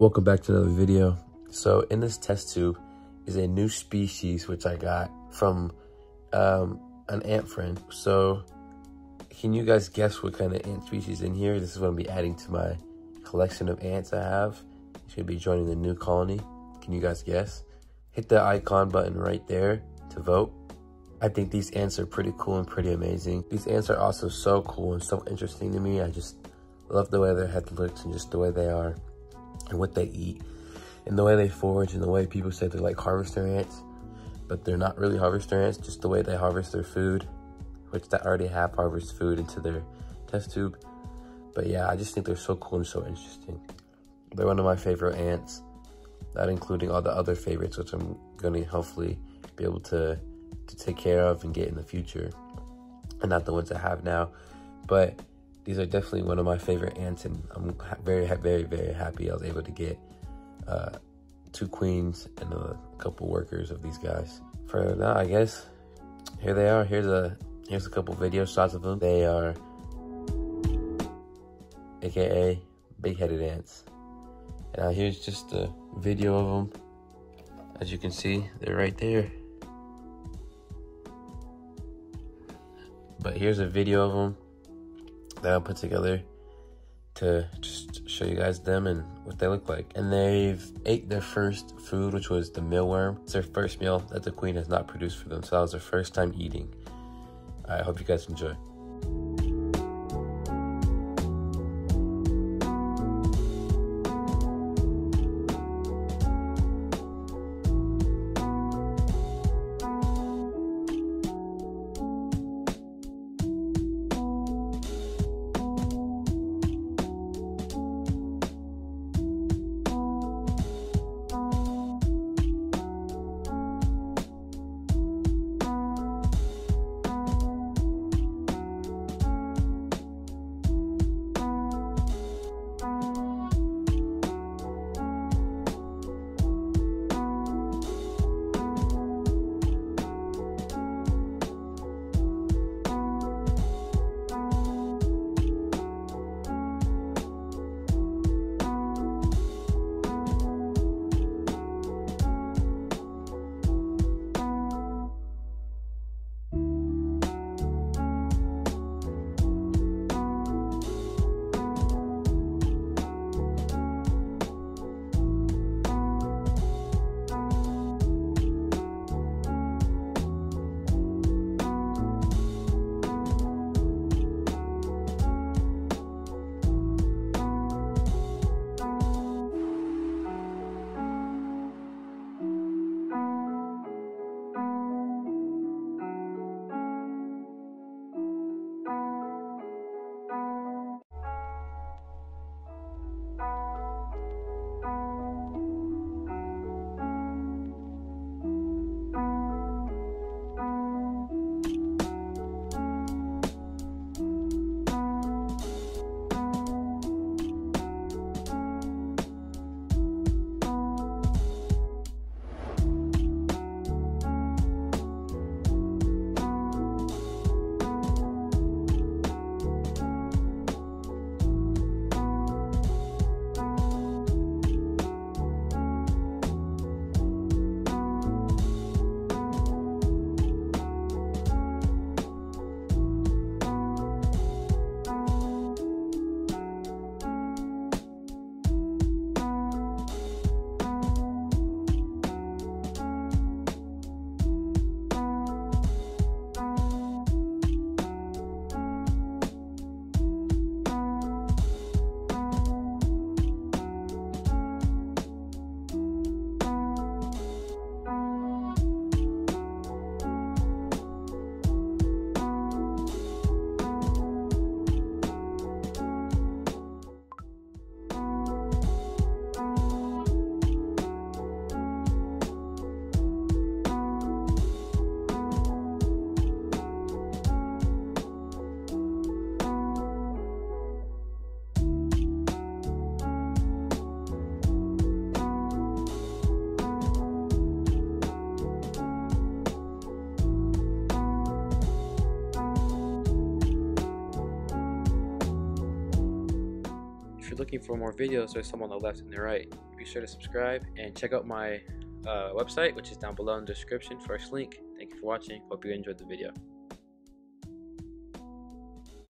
Welcome back to another video. So in this test tube is a new species which I got from um, an ant friend. So can you guys guess what kind of ant species in here? This is what I'm be adding to my collection of ants I have. You should be joining the new colony. Can you guys guess? Hit the icon button right there to vote. I think these ants are pretty cool and pretty amazing. These ants are also so cool and so interesting to me. I just love the way their head looks and just the way they are and what they eat and the way they forage and the way people say they're like harvester ants, but they're not really harvester ants, just the way they harvest their food, which they already have harvest food into their test tube. But yeah, I just think they're so cool and so interesting. They're one of my favorite ants, not including all the other favorites, which I'm gonna hopefully be able to, to take care of and get in the future. And not the ones I have now, but these are definitely one of my favorite ants and I'm very, very, very happy I was able to get uh, two queens and a couple workers of these guys. For now, I guess, here they are. Here's a, here's a couple video shots of them. They are, AKA big-headed ants. And now here's just a video of them. As you can see, they're right there. But here's a video of them that I put together to just show you guys them and what they look like. And they've ate their first food, which was the mealworm. It's their first meal that the queen has not produced for them. So that was their first time eating. I hope you guys enjoy. Looking for more videos, there's some on the left and the right. Be sure to subscribe and check out my uh, website, which is down below in the description. First link. Thank you for watching. Hope you enjoyed the video.